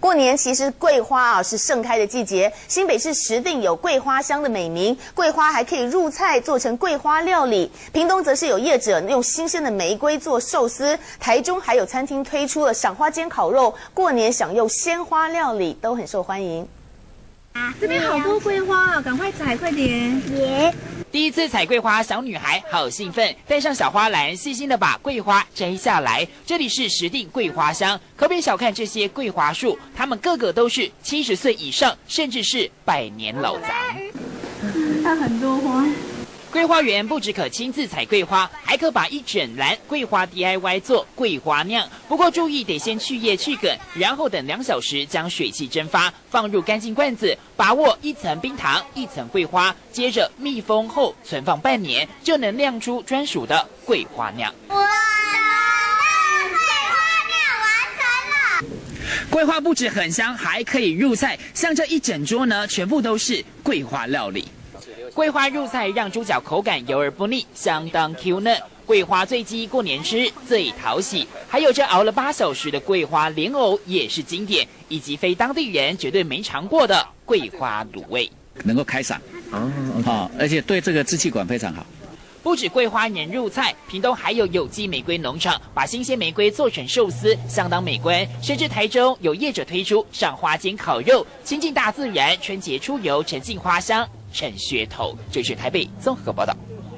过年其实桂花啊是盛开的季节，新北市石定有桂花香的美名，桂花还可以入菜做成桂花料理。屏东则是有业者用新鲜的玫瑰做寿司，台中还有餐厅推出了赏花煎烤肉，过年享用鲜花料理都很受欢迎。啊，这边好多桂花啊，赶快采，快点！耶！第一次采桂花，小女孩好兴奋，带上小花篮，细心的把桂花摘下来。这里是石定桂花香，可别小看这些桂花树，它们个个都是七十岁以上，甚至是百年老杂。看很多花。桂花园不只可亲自采桂花，还可把一整篮桂花 DIY 做桂花酿。不过注意，得先去叶去梗，然后等两小时将水汽蒸发，放入干净罐子，把握一层冰糖，一层桂花，接着密封后存放半年，就能酿出专属的桂花酿。哇！桂花酿完成了。桂花不止很香，还可以入菜，像这一整桌呢，全部都是桂花料理。桂花入菜，让猪脚口感油而不腻，相当 Q 嫩。桂花醉鸡过年吃最讨喜，还有这熬了八小时的桂花莲藕也是经典，以及非当地人绝对没尝过的桂花卤味，能够开嗓哦，好，而且对这个支气管非常好。不止桂花能入菜，屏东还有有机玫瑰农场，把新鲜玫瑰做成寿司，相当美观。甚至台中有业者推出赏花间烤肉，亲近大自然，春节出游沉浸花香。陈学头，这是台北综合报道。